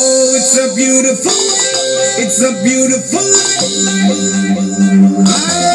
Oh, it's a beautiful, it's a beautiful. I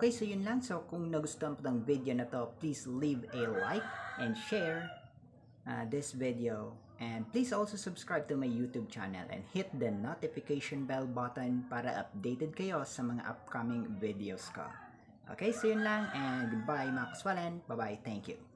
Okay, so yun lang. So kung nagustuhan po ng video na to, please leave a like and share uh, this video. And please also subscribe to my YouTube channel and hit the notification bell button para updated kayo sa mga upcoming videos ko. Okay, so yun lang and goodbye mga kuswalan. Bye-bye. Thank you.